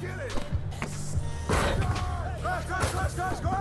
Get it! Go! Rush, rush, rush, rush, go!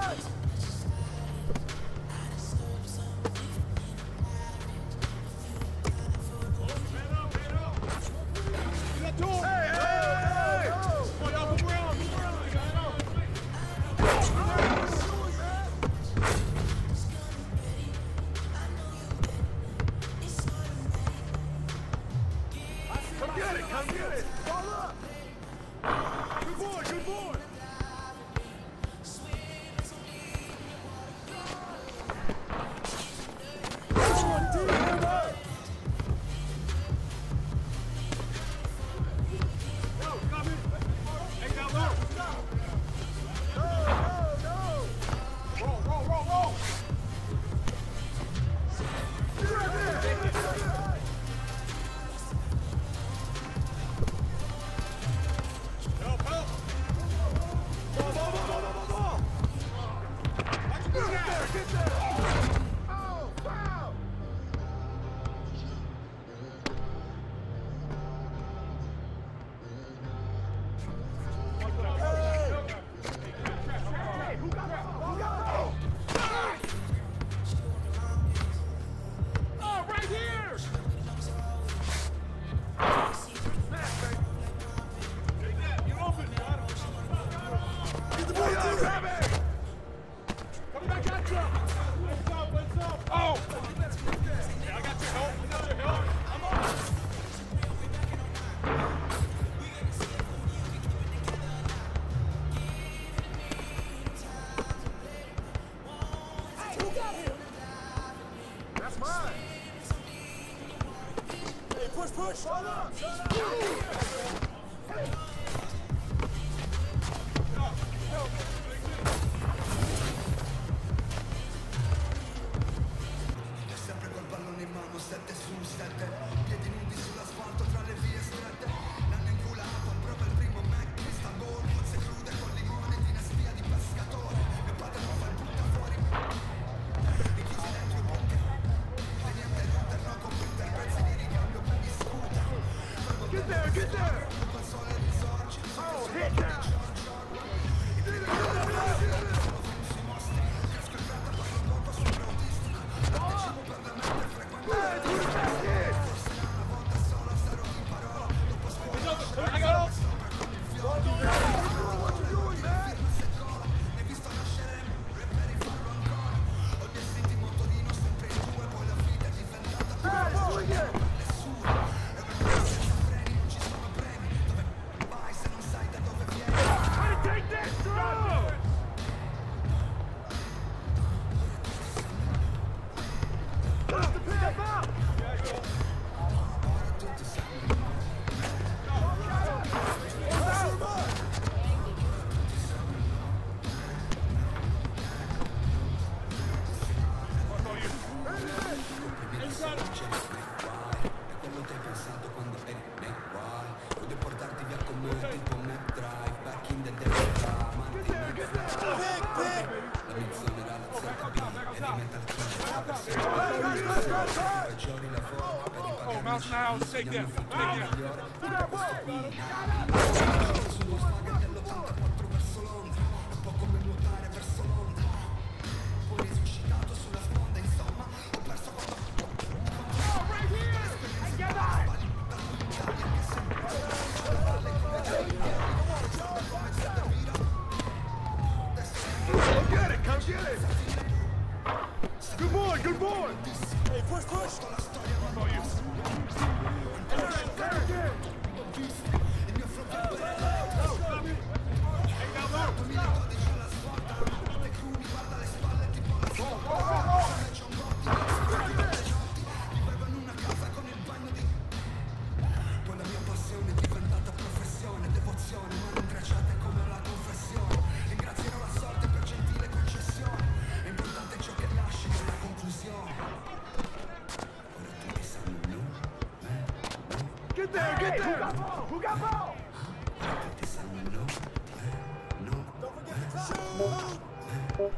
Push! Oh, mouse now, take them, take them. push, push. Hey,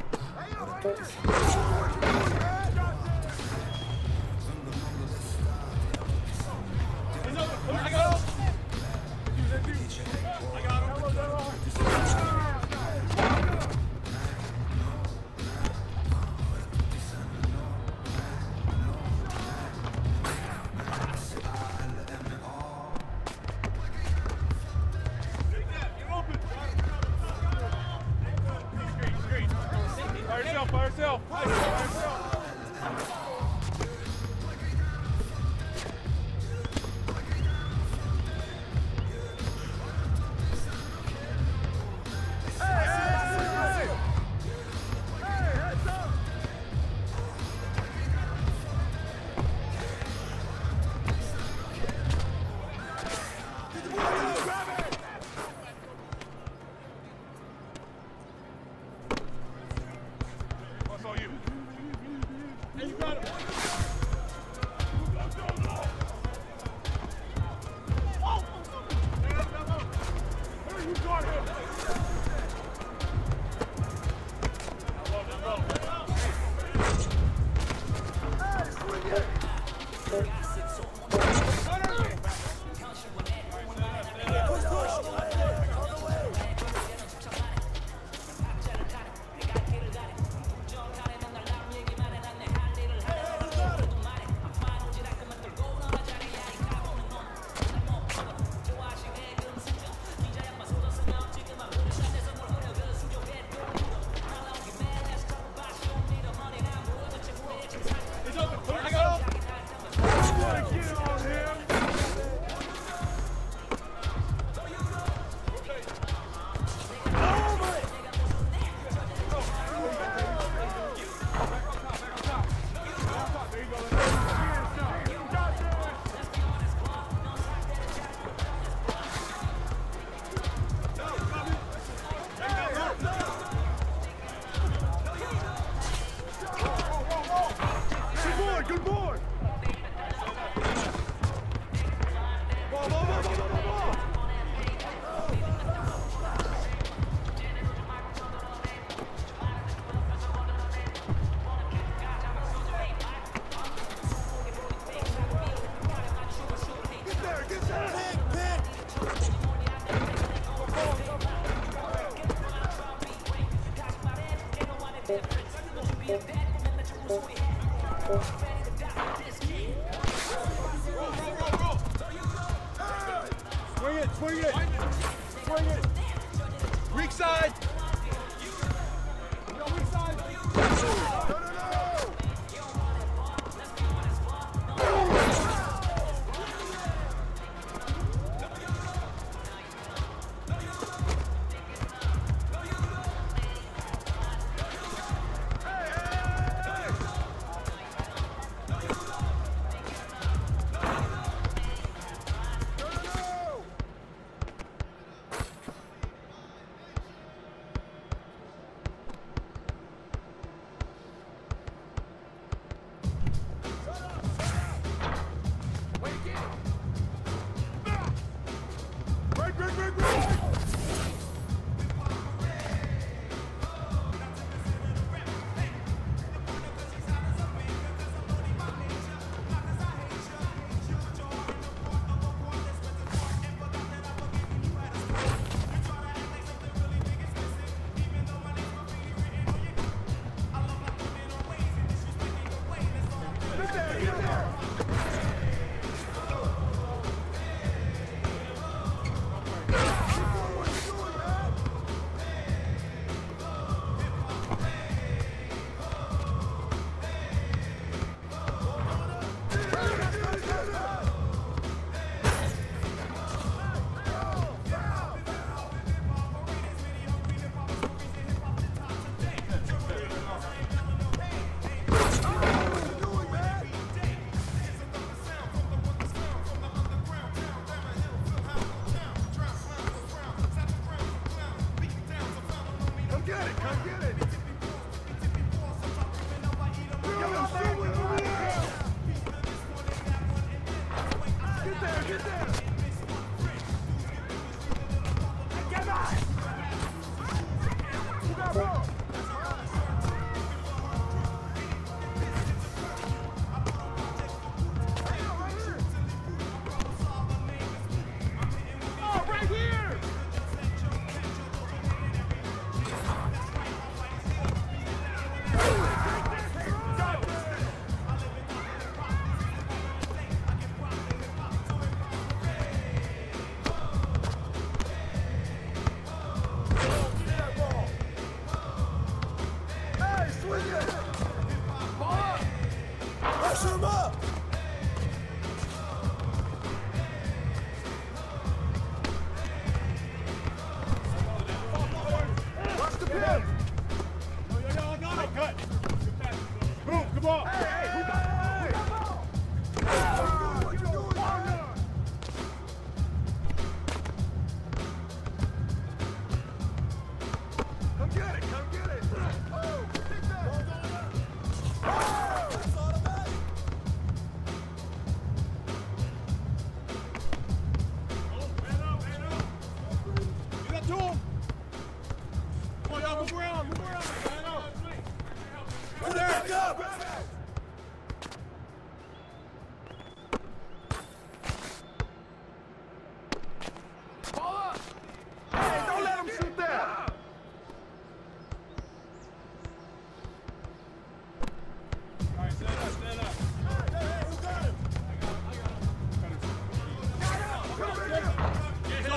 there! Get there!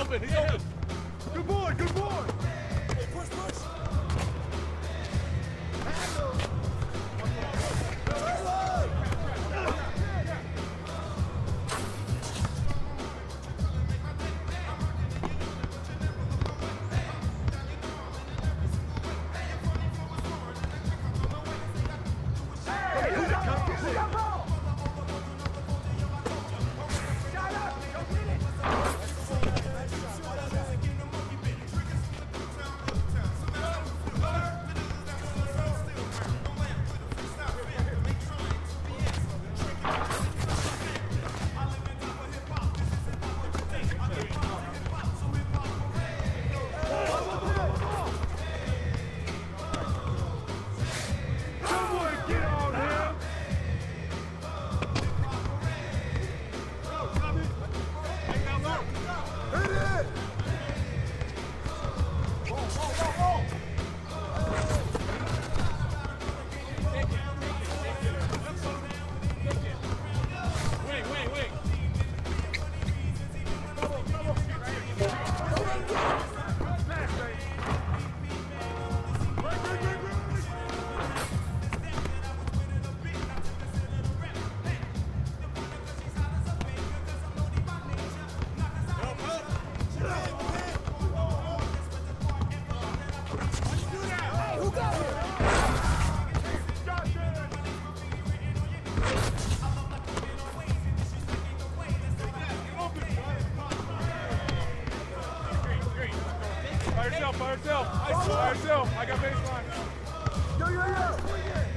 open. He's open. Good boy. Good boy. Hey, push, push. By. I got baseline. Yo, yo, yo.